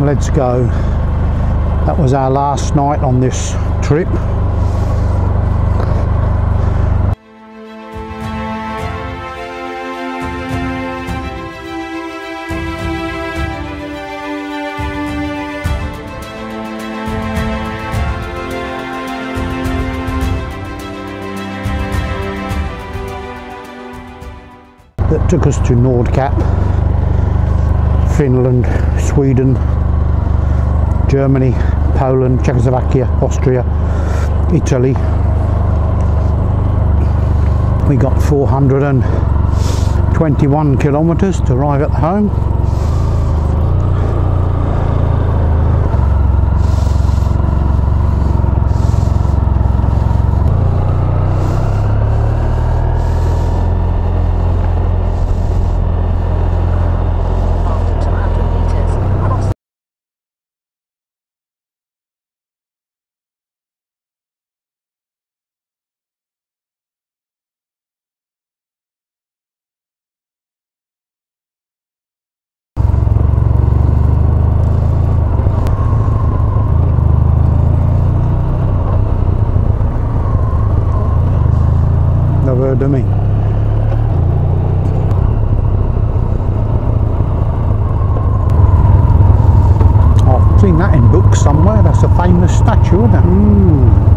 let's go. That was our last night on this trip. that took us to Nordkapp, Finland, Sweden, Germany, Poland, Czechoslovakia, Austria, Italy. We got 421 kilometres to arrive at home. I've seen that in books somewhere. That's a famous statue, isn't it? Mm.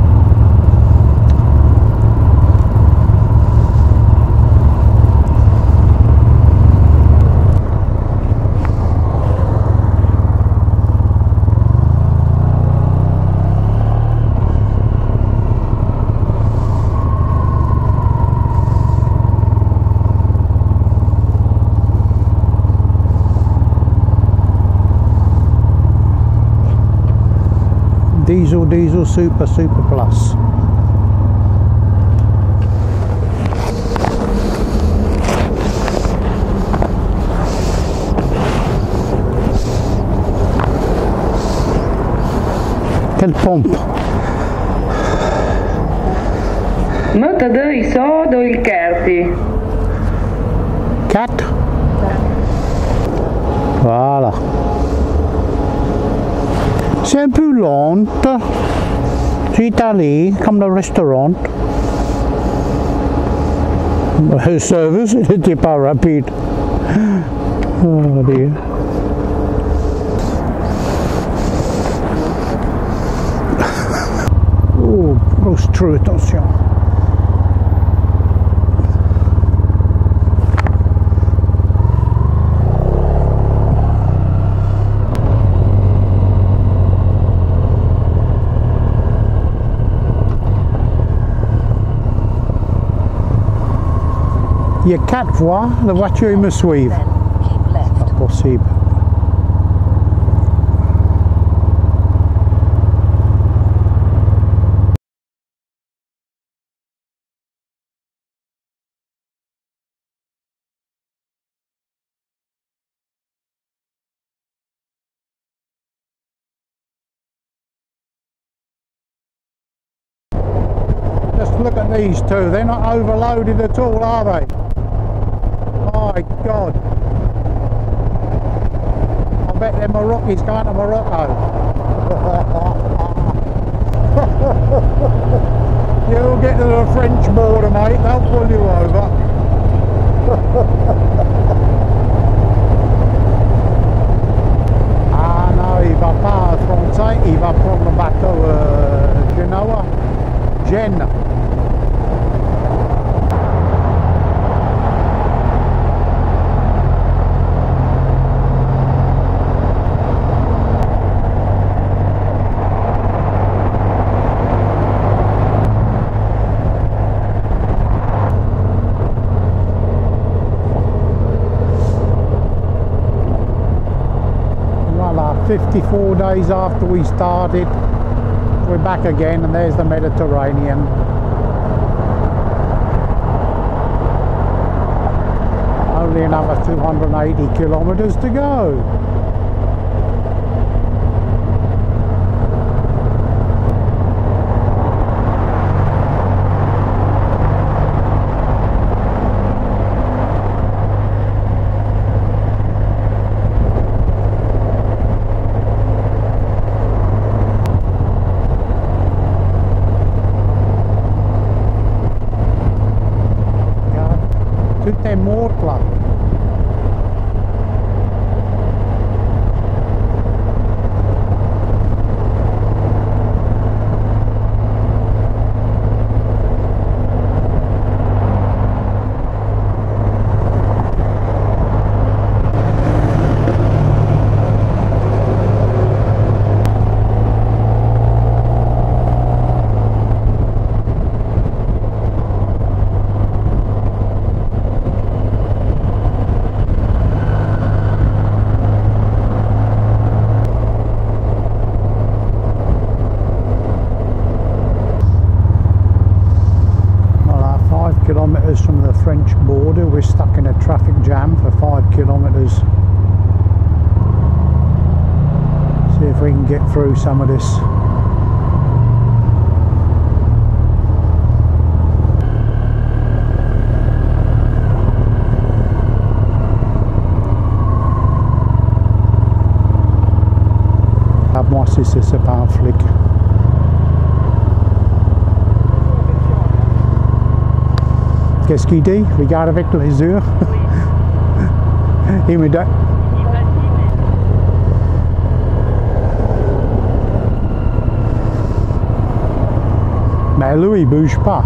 Diesel, diesel, super, super plus. Quelle pompe Ma te dă i do il kerti. 4 Lent. C'est Italie, comme restaurant. Le service n'était pas rapide. Oh dear. Oh, grosse attention. Il y a quatre voies, la voiture me suit. then keep left. Possible. Just look at these two, they're not overloaded at all, are they? My God. I bet they're Moroccans going to Morocco. You'll get to the French border, mate, they'll pull you over. ah non, il va pas Frontenac, il va prendre le bateau euh, Genoa. Gênes. 54 days after we started, we're back again and there's the Mediterranean. Only another 280 kilometers to go. Tutto è morta. Well, uh, five kilometres from the French border, we're stuck in a traffic jam for five kilometres. See if we can get through some of this. Moi, c'est c'est pas un. Qu'est-ce qu'il dit Regarde avec les yeux. Il me. Mais lui, il bouge pas.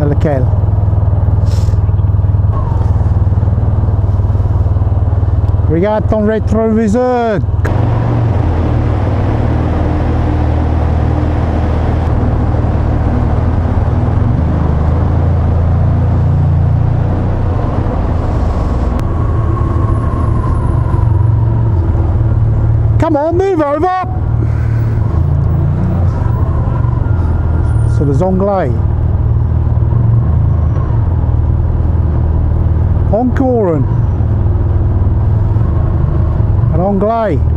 Lequel Regarde ton rétroviseur. Come on, move over. So there's Anglais. Encoren. En Anglais.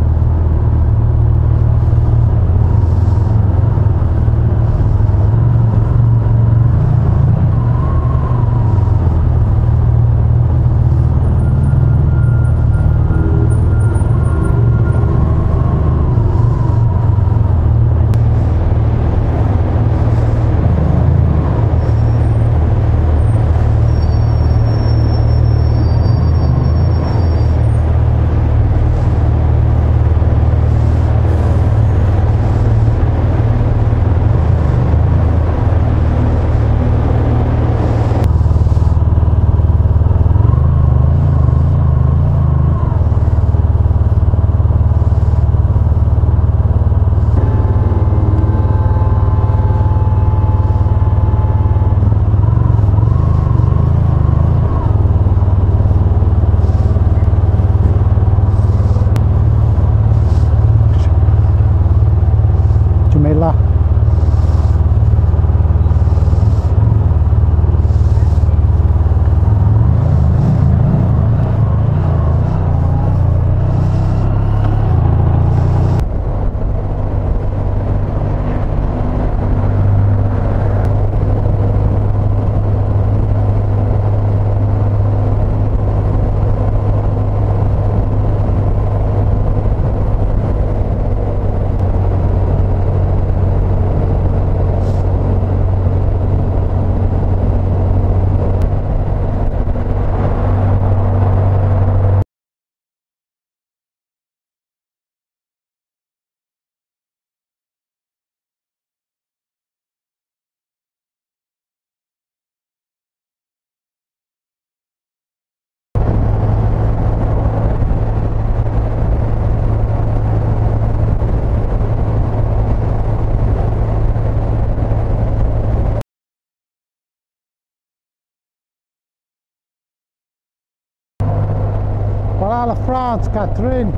Voilà la France, Catherine.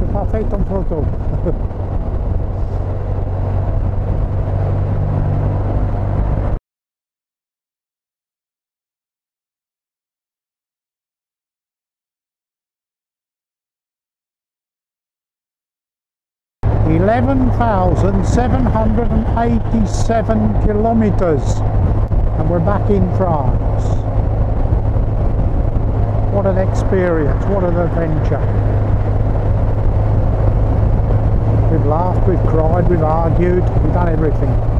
N'as pas fait ton photo. Eleven thousand seven hundred and eighty-seven kilometres and we're back in France. What an experience, what an adventure. We've laughed, we've cried, we've argued, we've done everything.